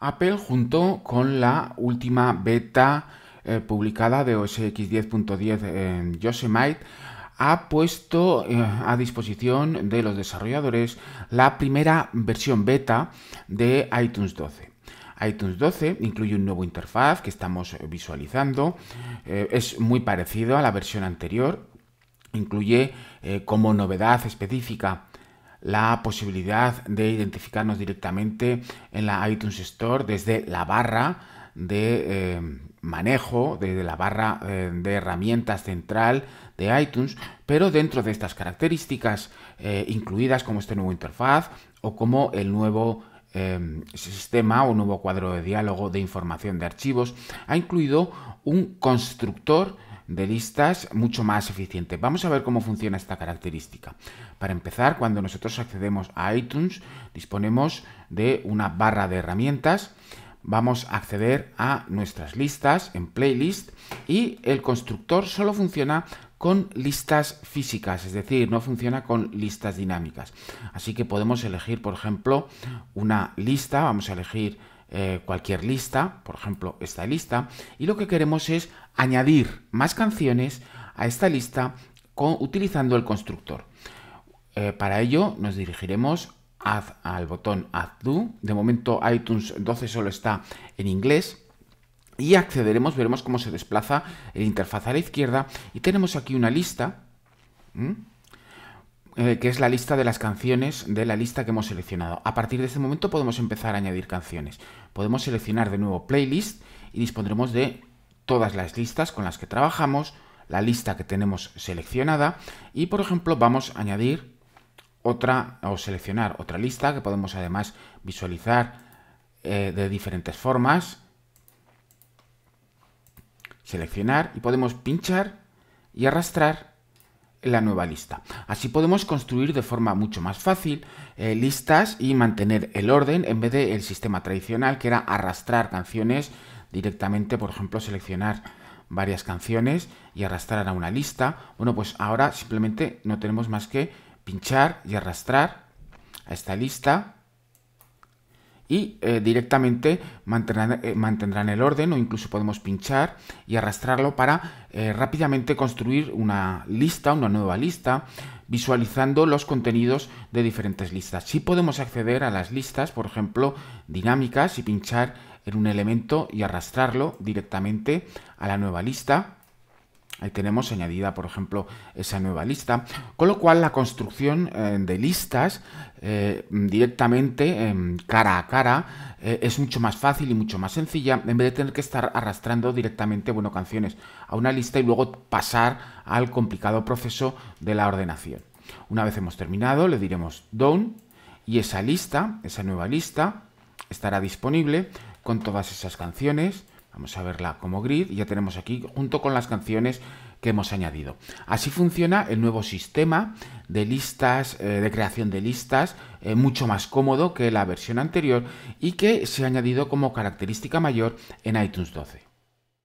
Apple junto con la última beta eh, publicada de OS X 10.10 en Yosemite ha puesto eh, a disposición de los desarrolladores la primera versión beta de iTunes 12 iTunes 12 incluye un nuevo interfaz que estamos visualizando. Eh, es muy parecido a la versión anterior. Incluye eh, como novedad específica la posibilidad de identificarnos directamente en la iTunes Store desde la barra de eh, manejo, desde la barra de herramientas central de iTunes, pero dentro de estas características incluidas como este nuevo interfaz o como el nuevo Em, sistema o nuevo cuadro de diálogo de información de archivos ha incluido un constructor de listas mucho más eficiente. Vamos a ver cómo funciona esta característica. Para empezar, cuando nosotros accedemos a iTunes, disponemos de una barra de herramientas. Vamos a acceder a nuestras listas en playlist y el constructor solo funciona con listas físicas, es decir, no funciona con listas dinámicas. Así que podemos elegir, por ejemplo, una lista, vamos a elegir eh, cualquier lista, por ejemplo, esta lista, y lo que queremos es añadir más canciones a esta lista utilizando el constructor. Eh, para ello nos dirigiremos al botón Add Do. De momento iTunes 12 solo está en inglés, y accederemos, veremos cómo se desplaza el interfaz a la izquierda y tenemos aquí una lista eh, que es la lista de las canciones de la lista que hemos seleccionado. A partir de este momento podemos empezar a añadir canciones. Podemos seleccionar de nuevo playlist y dispondremos de todas las listas con las que trabajamos, la lista que tenemos seleccionada y por ejemplo vamos a añadir otra o seleccionar otra lista que podemos además visualizar eh, de diferentes formas seleccionar y podemos pinchar y arrastrar la nueva lista. Así podemos construir de forma mucho más fácil eh, listas y mantener el orden en vez del sistema tradicional que era arrastrar canciones directamente, por ejemplo, seleccionar varias canciones y arrastrar a una lista. Bueno, pues ahora simplemente no tenemos más que pinchar y arrastrar a esta lista y eh, directamente mantendrán, eh, mantendrán, el orden o incluso podemos pinchar y arrastrarlo para eh, rápidamente construir una lista, una nueva lista, visualizando los contenidos de diferentes listas. Si podemos acceder a las listas, por ejemplo, dinámicas y pinchar en un elemento y arrastrarlo directamente a la nueva lista Ahí tenemos añadida, por ejemplo, esa nueva lista. Con lo cual la construcción eh, de listas eh, directamente em, cara a cara eh, es mucho más fácil y mucho más sencilla en vez de tener que estar arrastrando directamente bueno, canciones a una lista y luego pasar al complicado proceso de la ordenación. Una vez hemos terminado le diremos Done y esa lista, esa nueva lista, estará disponible con todas esas canciones Vamos a verla como grid ya tenemos aquí junto con las canciones que hemos añadido. Así funciona el nuevo sistema de listas, eh, de creación de listas, eh, mucho más cómodo que la versión anterior y que se ha añadido como característica mayor en iTunes 12.